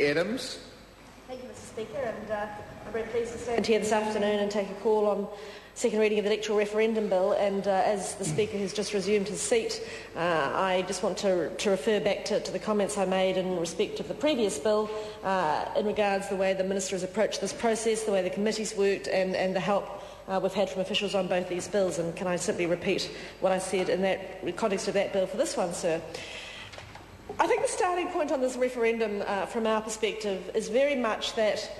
Adams. Thank you, Mr Speaker, and uh, I'm very pleased to stand here this afternoon and take a call on second reading of the electoral referendum bill and uh, as the Speaker has just resumed his seat uh, I just want to, to refer back to, to, the comments I made in respect of the previous bill uh, in regards to the way the Minister has approached this process, the way the committee's worked and, and the help uh, we've had from officials on both these bills and can I simply repeat what I said in that context of that bill for this one, sir. I think the starting point on this referendum uh, from our perspective is very much that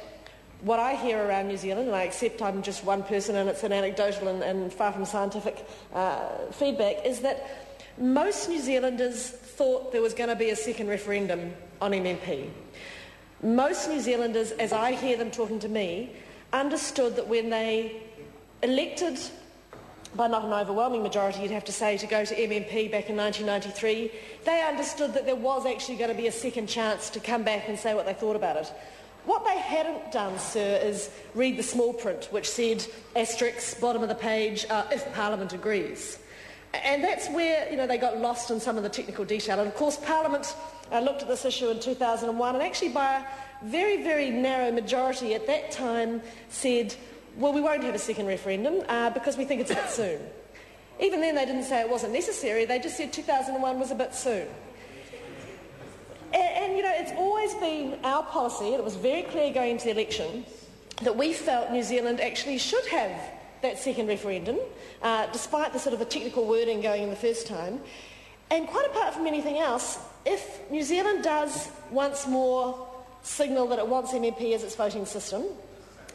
what I hear around New Zealand, and I accept I'm just one person and it's an anecdotal and, and far from scientific uh, feedback, is that most New Zealanders thought there was going to be a second referendum on MMP. Most New Zealanders, as I hear them talking to me, understood that when they elected by not an overwhelming majority, you'd have to say, to go to MMP back in 1993, they understood that there was actually going to be a second chance to come back and say what they thought about it. What they hadn't done, sir, is read the small print, which said, asterisk, bottom of the page, uh, if Parliament agrees. And that's where you know, they got lost in some of the technical detail. And of course, Parliament uh, looked at this issue in 2001 and actually, by a very, very narrow majority at that time, said, well, we won't have a second referendum uh, because we think it's a bit soon. Even then, they didn't say it wasn't necessary, they just said 2001 was a bit soon. And, and, you know, it's always been our policy, and it was very clear going into the election, that we felt New Zealand actually should have that second referendum, uh, despite the sort of the technical wording going in the first time. And quite apart from anything else, if New Zealand does once more signal that it wants MMP as its voting system,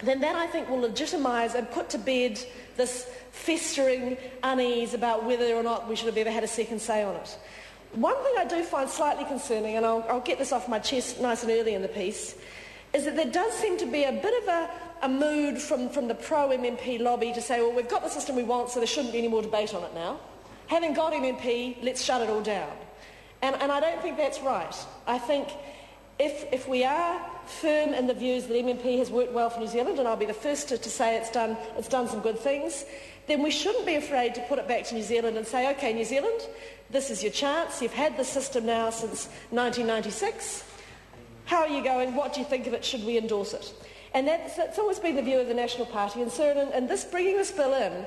then that I think will legitimise and put to bed this festering unease about whether or not we should have ever had a second say on it. One thing I do find slightly concerning, and I'll, I'll, get this off my chest nice and early in the piece, is that there does seem to be a bit of a, a mood from, from the pro-MMP lobby to say, well, we've got the system we want, so there shouldn't be any more debate on it now. Having got MMP, let's shut it all down. And, and I don't think that's right. I think if, if we are firm in the views that MMP has worked well for New Zealand, and I'll be the first to, to say it's done, it's done some good things, then we shouldn't be afraid to put it back to New Zealand and say, OK, New Zealand, this is your chance. You've had the system now since 1996. How are you going? What do you think of it? Should we endorse it? And that's, that's always been the view of the National Party. And so, in, in this bringing this bill in,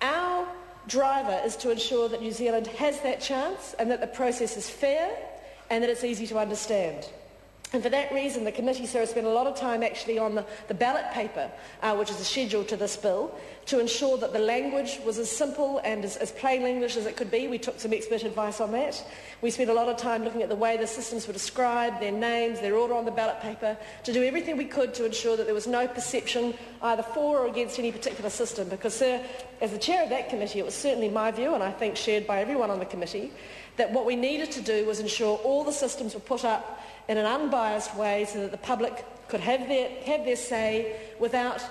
our driver is to ensure that New Zealand has that chance and that the process is fair and that it's easy to understand. And for that reason, the committee, sir, has spent a lot of time actually on the, the ballot paper, uh, which is a schedule to this bill, to ensure that the language was as simple and as, as, plain English as it could be. We took some expert advice on that. We spent a lot of time looking at the way the systems were described, their names, their order on the ballot paper, to do everything we could to ensure that there was no perception either for or against any particular system. Because, sir, as the chair of that committee, it was certainly my view, and I think shared by everyone on the committee, that what we needed to do was ensure all the systems were put up in an unbiased way so that the public could have their, have their say without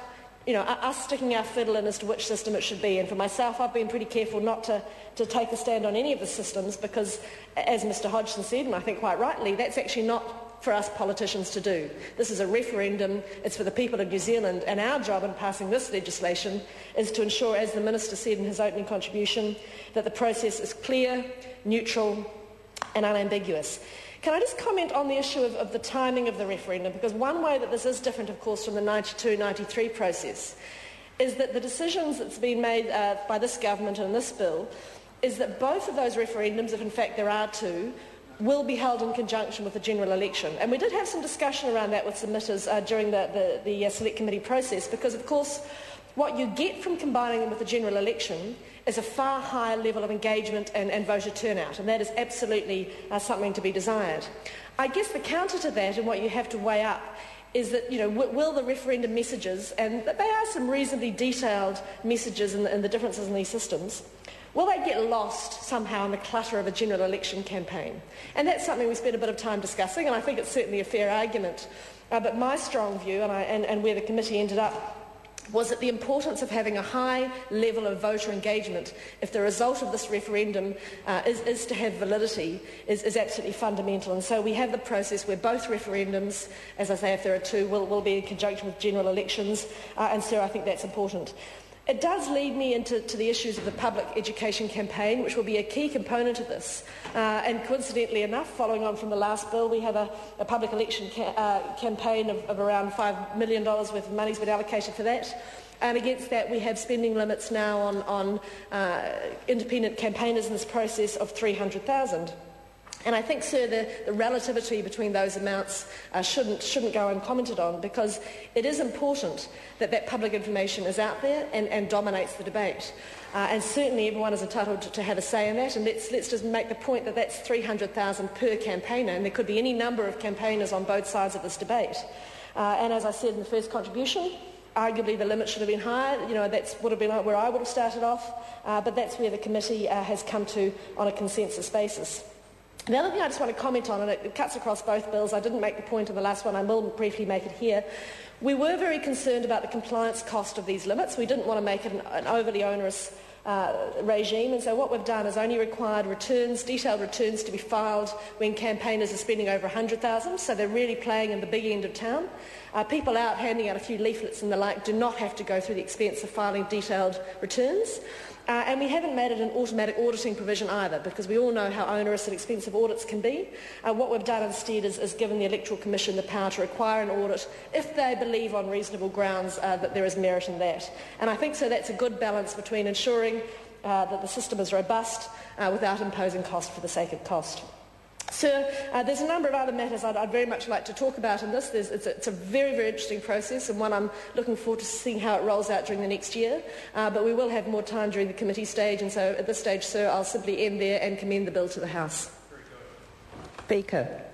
you know, us sticking our fiddle in as to which system it should be. And for myself, I've been pretty careful not to, to take a stand on any of the systems because, as Mr Hodgson said, and I think quite rightly, that's actually not for us politicians to do. This is a referendum, it's for the people of New Zealand, and our job in passing this legislation is to ensure, as the Minister said in his opening contribution, that the process is clear, neutral and unambiguous. Can I just comment on the issue of, of, the timing of the referendum? Because one way that this is different, of course, from the 92-93 process is that the decisions that's been made uh, by this government and this bill is that both of those referendums, if in fact there are two, will be held in conjunction with the general election. And we did have some discussion around that with submitters uh, during the, the, the uh, select committee process because, of course, what you get from combining them with the general election is a far higher level of engagement and, and voter turnout, and that is absolutely uh, something to be desired. I guess the counter to that and what you have to weigh up is that, you know, will the referendum messages, and they are some reasonably detailed messages in the differences in these systems, will they get lost somehow in the clutter of a general election campaign? And that's something we spent a bit of time discussing, and I think it's certainly a fair argument. Uh, but my strong view, and, I, and, and where the committee ended up, was that the importance of having a high level of voter engagement, if the result of this referendum uh, is, is, to have validity, is, is, absolutely fundamental. And so we have the process where both referendums, as I say, if there are two, will, will be in conjunction with general elections. Uh, and so I think that's important. It does lead me into the issues of the public education campaign, which will be a key component of this. Uh, and coincidentally enough, following on from the last bill, we have a, a public election ca- uh, campaign of, of around $5 million worth of money has been allocated for that. And against that, we have spending limits now on, on uh, independent campaigners in this process of 300,000. And I think, sir, the, the relativity between those amounts uh, shouldn't, shouldn't go uncommented on because it is important that that public information is out there and, and dominates the debate. Uh, and certainly everyone is entitled to, to, have a say in that. And let's, let's just make the point that that's 300,000 per campaigner, and there could be any number of campaigners on both sides of this debate. Uh, and as I said in the first contribution, arguably the limit should have been higher. You know, that would have been where I would have started off, uh, but that's where the committee uh, has come to on a consensus basis. The other thing I just want to comment on, and it cuts across both bills, I didn't make the point in the last one, I will briefly make it here. We were very concerned about the compliance cost of these limits. We didn't want to make it an, an overly onerous uh, regime, and so what we've done is only required returns, detailed returns to be filed when campaigners are spending over 100,000, so they're really playing in the big end of town. Uh, people out handing out a few leaflets and the like do not have to go through the expense of filing detailed returns. Uh, and we haven't made it an automatic auditing provision either, because we all know how onerous and expensive audits can be. Uh, what we've done instead is, is, given the Electoral Commission the power to require an audit if they believe on reasonable grounds uh, that there is merit in that. And I think so that's a good balance between ensuring uh, that the system is robust uh, without imposing cost for the sake of cost. So uh, there's a number of other matters I'd, I'd, very much like to talk about in this. It's a, it's a, very, very interesting process and one I'm looking forward to seeing how it rolls out during the next year. Uh, but we will have more time during the committee stage and so at this stage, sir, I'll simply end there and commend the bill to the House. Speaker.